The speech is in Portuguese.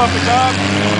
uma picape.